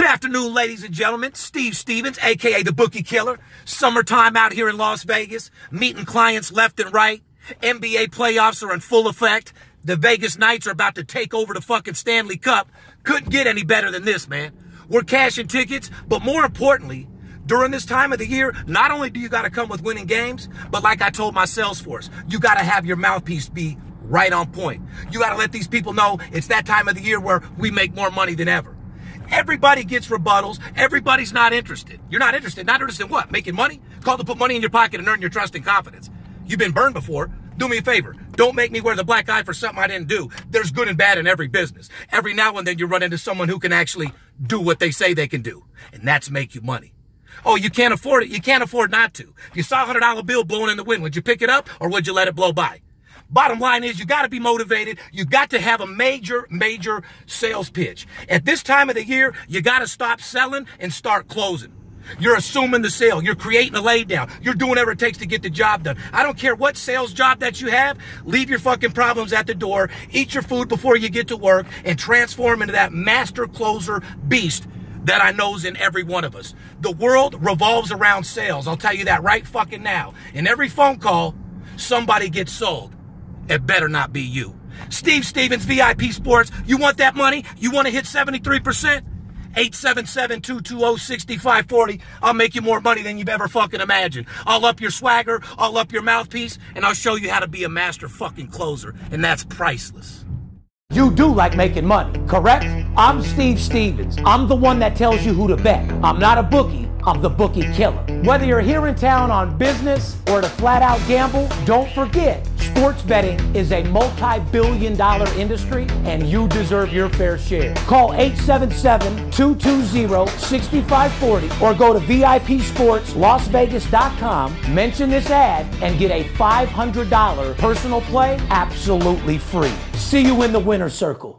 Good afternoon, ladies and gentlemen. Steve Stevens, aka the Bookie Killer. Summertime out here in Las Vegas, meeting clients left and right. NBA playoffs are in full effect. The Vegas Knights are about to take over the fucking Stanley Cup. Couldn't get any better than this, man. We're cashing tickets, but more importantly, during this time of the year, not only do you got to come with winning games, but like I told my sales force, you got to have your mouthpiece be right on point. You got to let these people know it's that time of the year where we make more money than ever. Everybody gets rebuttals. Everybody's not interested. You're not interested. Not interested in what? Making money? Called to put money in your pocket and earn your trust and confidence. You've been burned before. Do me a favor. Don't make me wear the black eye for something I didn't do. There's good and bad in every business. Every now and then you run into someone who can actually do what they say they can do. And that's make you money. Oh, you can't afford it. You can't afford not to. If you saw a hundred dollar bill blowing in the wind, would you pick it up or would you let it blow by? Bottom line is you got to be motivated. You got to have a major, major sales pitch. At this time of the year, you got to stop selling and start closing. You're assuming the sale. You're creating a laydown. You're doing whatever it takes to get the job done. I don't care what sales job that you have. Leave your fucking problems at the door. Eat your food before you get to work and transform into that master closer beast that I know's in every one of us. The world revolves around sales. I'll tell you that right fucking now. In every phone call, somebody gets sold. It better not be you. Steve Stevens, VIP Sports. You want that money? You want to hit 73%? 877-220-6540. I'll make you more money than you've ever fucking imagined. I'll up your swagger, I'll up your mouthpiece, and I'll show you how to be a master fucking closer. And that's priceless. You do like making money, correct? I'm Steve Stevens. I'm the one that tells you who to bet. I'm not a bookie. I'm the bookie killer. Whether you're here in town on business or to flat out gamble, don't forget sports betting is a multi billion dollar industry and you deserve your fair share. Call 877 220 6540 or go to VIPSportsLasVegas.com, mention this ad, and get a $500 personal play absolutely free. See you in the winner's circle.